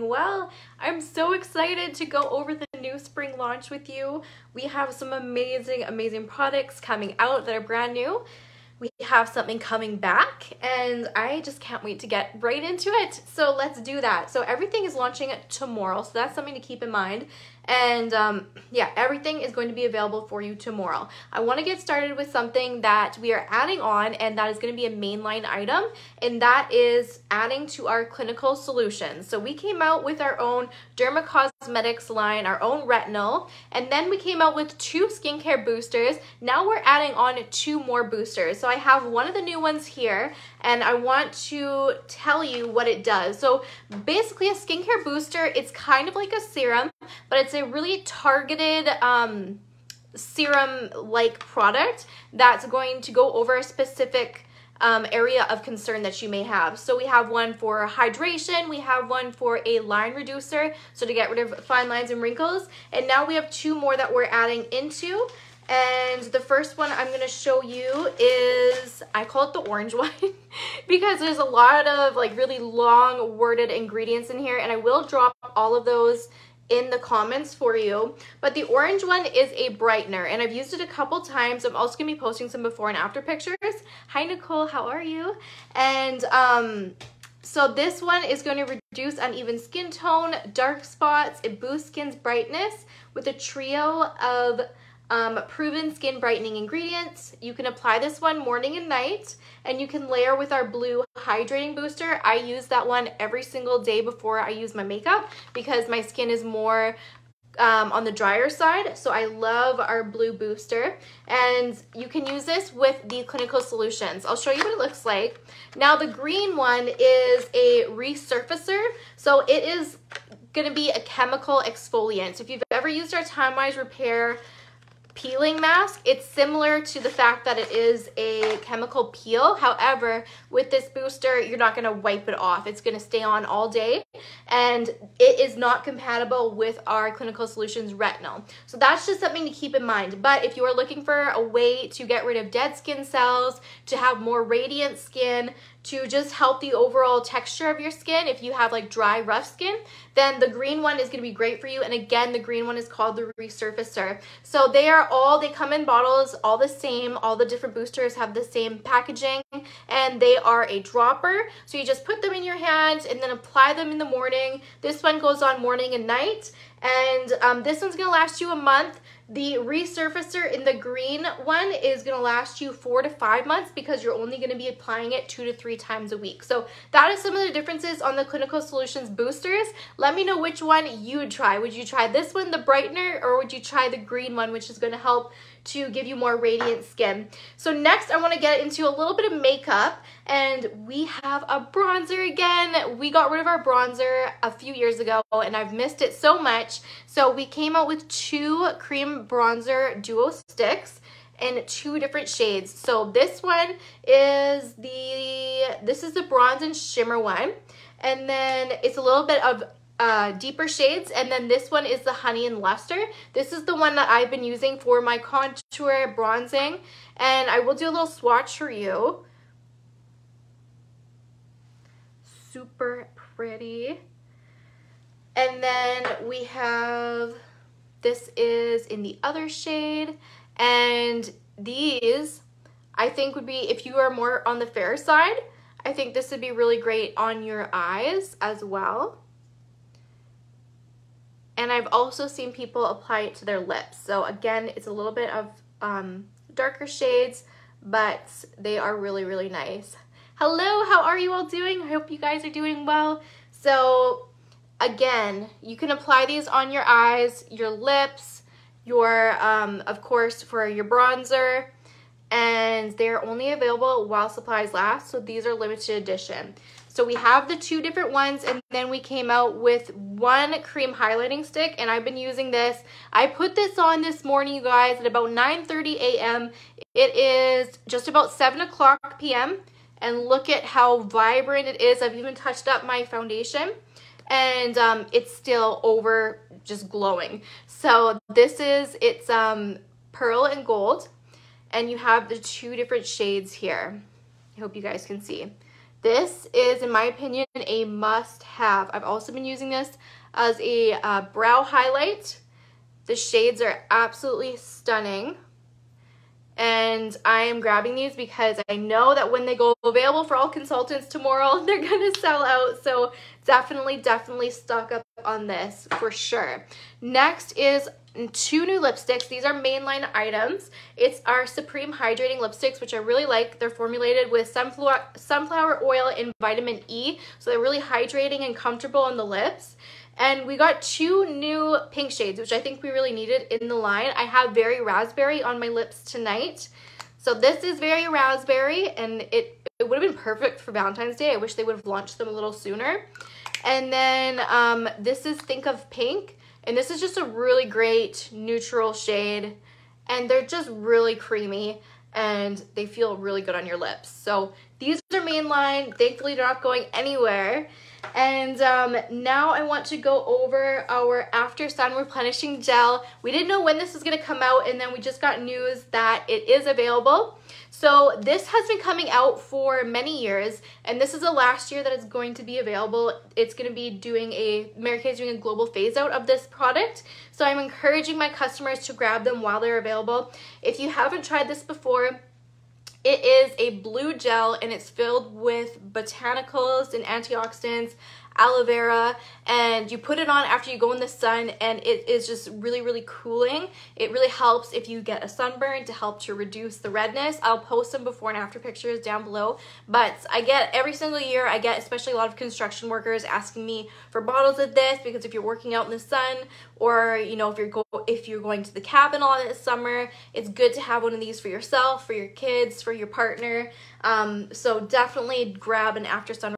well. I'm so excited to go over the new spring launch with you. We have some amazing, amazing products coming out that are brand new. We have something coming back and I just can't wait to get right into it. So let's do that. So everything is launching tomorrow. So that's something to keep in mind. And um, yeah, everything is going to be available for you tomorrow. I want to get started with something that we are adding on and that is going to be a mainline item and that is adding to our clinical solutions. So we came out with our own Derma Cosmetics line, our own retinol, and then we came out with two skincare boosters. Now we're adding on two more boosters. So I have one of the new ones here and I want to tell you what it does. So basically a skincare booster, it's kind of like a serum, but it's a really targeted um, serum-like product that's going to go over a specific um, area of concern that you may have. So we have one for hydration, we have one for a line reducer, so to get rid of fine lines and wrinkles, and now we have two more that we're adding into. And the first one I'm going to show you is, I call it the orange one because there's a lot of like really long worded ingredients in here and I will drop all of those in the comments for you. But the orange one is a brightener and I've used it a couple times. I'm also gonna be posting some before and after pictures. Hi Nicole, how are you? And um, so this one is going to reduce uneven skin tone, dark spots, it boosts skin's brightness with a trio of um, proven skin brightening ingredients. You can apply this one morning and night and you can layer with our blue hydrating booster. I use that one every single day before I use my makeup because my skin is more um, on the drier side. So I love our blue booster and you can use this with the clinical solutions. I'll show you what it looks like. Now the green one is a resurfacer. So it is going to be a chemical exfoliant. So if you've ever used our Time Wise Repair peeling mask. It's similar to the fact that it is a chemical peel. However, with this booster, you're not going to wipe it off. It's going to stay on all day and it is not compatible with our Clinical Solutions retinol. So that's just something to keep in mind. But if you are looking for a way to get rid of dead skin cells, to have more radiant skin, to just help the overall texture of your skin if you have like dry rough skin then the green one is going to be great for you and again the green one is called the resurfacer so they are all they come in bottles all the same all the different boosters have the same packaging and they are a dropper. So you just put them in your hands and then apply them in the morning. This one goes on morning and night and um, this one's going to last you a month the resurfacer in the green one is going to last you four to five months because you're only going to be applying it two to three times a week. So that is some of the differences on the Clinical Solutions boosters. Let me know which one you would try. Would you try this one, the brightener, or would you try the green one, which is going to help to give you more radiant skin. So next I want to get into a little bit of makeup and we have a bronzer again. We got rid of our bronzer a few years ago and I've missed it so much. So we came out with two cream bronzer duo sticks in two different shades. So this one is the, this is the bronze and shimmer one. And then it's a little bit of uh, deeper shades and then this one is the honey and luster this is the one that I've been using for my contour bronzing and I will do a little swatch for you. Super pretty. And then we have this is in the other shade and these I think would be if you are more on the fair side I think this would be really great on your eyes as well and I've also seen people apply it to their lips. So again, it's a little bit of um, darker shades, but they are really, really nice. Hello, how are you all doing? I hope you guys are doing well. So again, you can apply these on your eyes, your lips, your, um, of course, for your bronzer, and they're only available while supplies last, so these are limited edition. So we have the two different ones and then we came out with one cream highlighting stick and I've been using this. I put this on this morning, you guys, at about 9.30 a.m. It is just about 7 o'clock p.m. and look at how vibrant it is. I've even touched up my foundation and um, it's still over just glowing. So this is, it's um, pearl and gold and you have the two different shades here. I hope you guys can see. This is, in my opinion, a must-have. I've also been using this as a uh, brow highlight. The shades are absolutely stunning. And I am grabbing these because I know that when they go available for all consultants tomorrow, they're going to sell out. So definitely, definitely stock up on this for sure. Next is two new lipsticks. These are mainline items. It's our Supreme Hydrating Lipsticks, which I really like. They're formulated with sunflower, sunflower oil and vitamin E, so they're really hydrating and comfortable on the lips. And we got two new pink shades, which I think we really needed in the line. I have Very Raspberry on my lips tonight. So this is Very Raspberry, and it, it would have been perfect for Valentine's Day. I wish they would have launched them a little sooner. And then um, this is Think of Pink. And this is just a really great neutral shade. And they're just really creamy and they feel really good on your lips. So these are mainline. Thankfully, they're not going anywhere. And um, now I want to go over our After Sun Replenishing Gel. We didn't know when this was going to come out, and then we just got news that it is available. So this has been coming out for many years, and this is the last year that it's going to be available. It's going to be doing a, Mary Kay is doing a global phase out of this product. So I'm encouraging my customers to grab them while they're available. If you haven't tried this before, it is a blue gel and it's filled with botanicals and antioxidants aloe vera and you put it on after you go in the sun and it is just really really cooling. It really helps if you get a sunburn to help to reduce the redness. I'll post some before and after pictures down below but i get every single year i get especially a lot of construction workers asking me for bottles of this because if you're working out in the sun or you know if you're go if you're going to the cabin all this summer it's good to have one of these for yourself for your kids for your partner. Um, so definitely grab an after sun